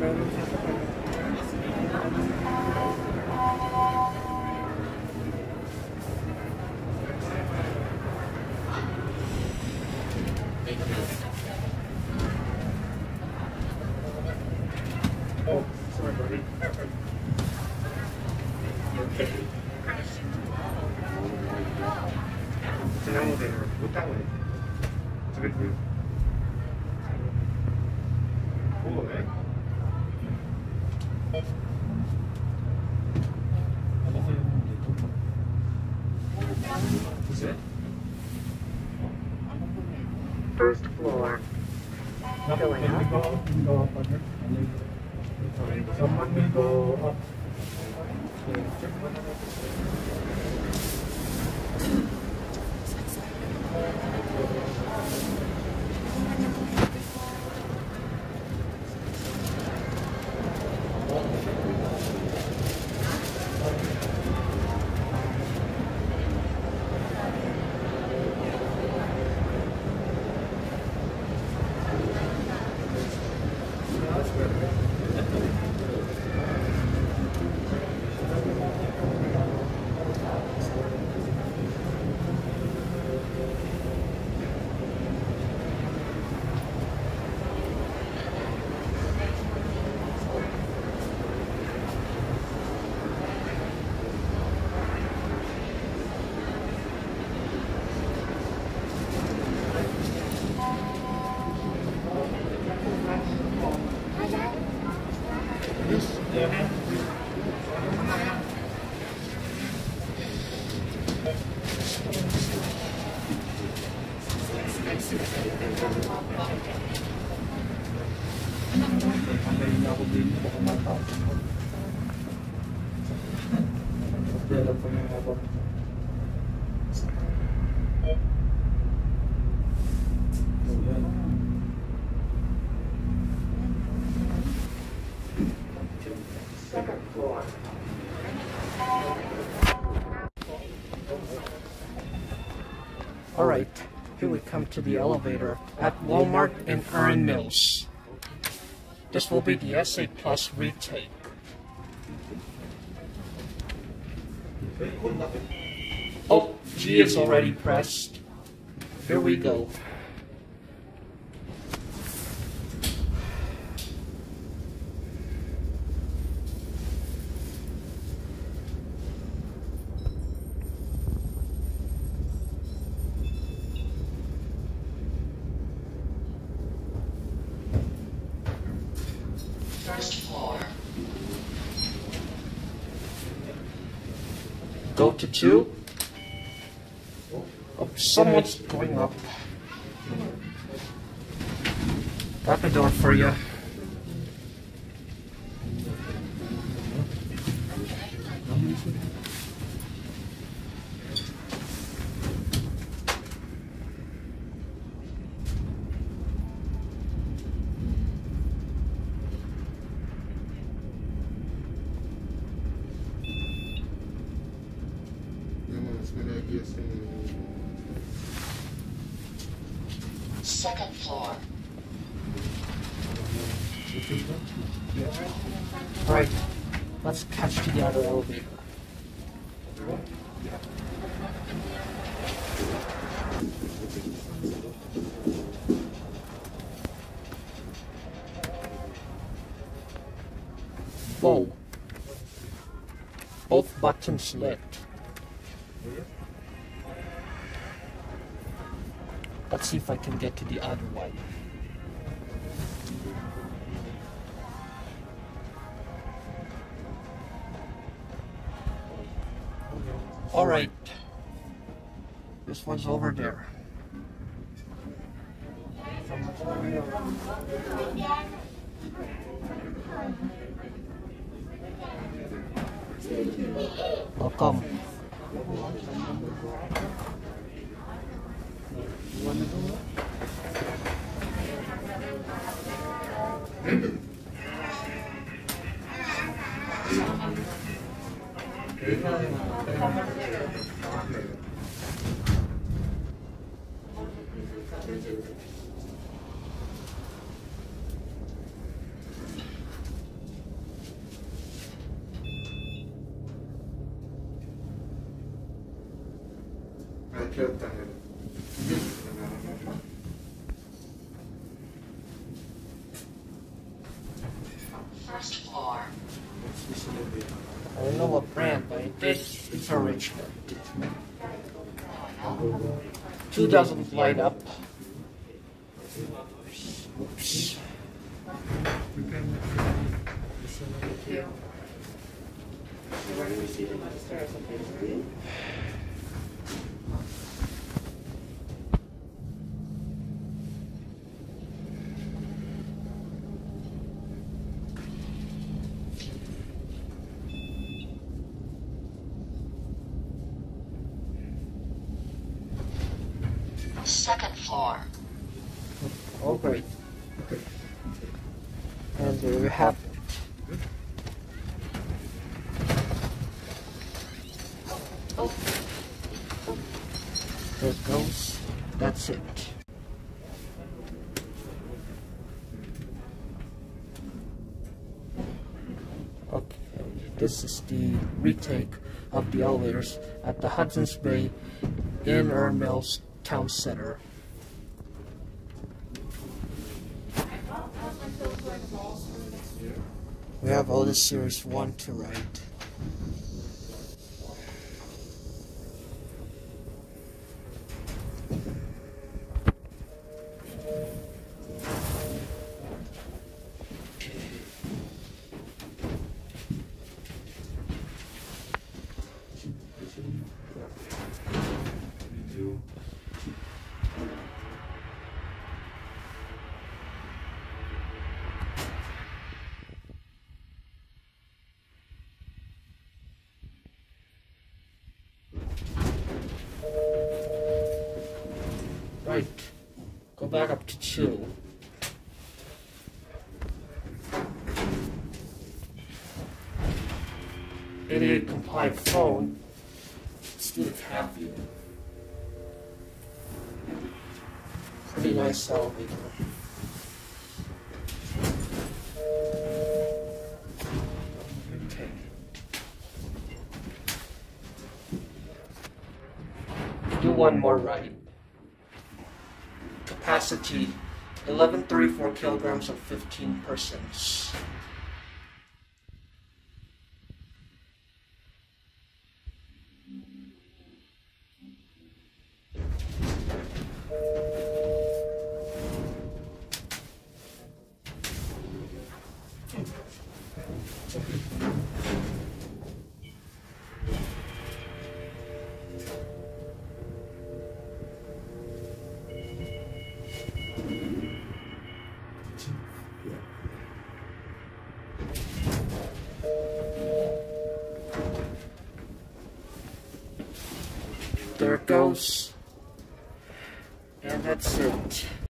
Oh, sorry, buddy. You okay? It's an elevator. Look that way. It's a good view. Cool, eh? Is it? First floor. Going When we up. go up, we go up on it. Someone will go Second floor. All right, here we come to the elevator at Walmart in Erin Mills. This will be the SA Plus retake. Oh, G is already pressed. Here we go. 42. Oh, someone's going up. Open door for you. Second floor. Right. Let's catch to the other elevator. Whoa. Both buttons lit. Let's see if I can get to the other one. All right. This one's over there. 아, 귀엽다. First floor. I don't know what brand, but it did. It's original. Two doesn't light up. Oops. Oh, great. And there we have There it goes. That's it. Okay, this is the retake of the elevators at the Hudson's Bay in Erin Mills Town Center. We have all the Series 1 to write. Right. Go back up to 2. Idiot mm-hmm. compliant phone. Still happy. Pretty nice elevator. Okay. Do one more ride. Capacity 1134 kilograms of 15 persons. There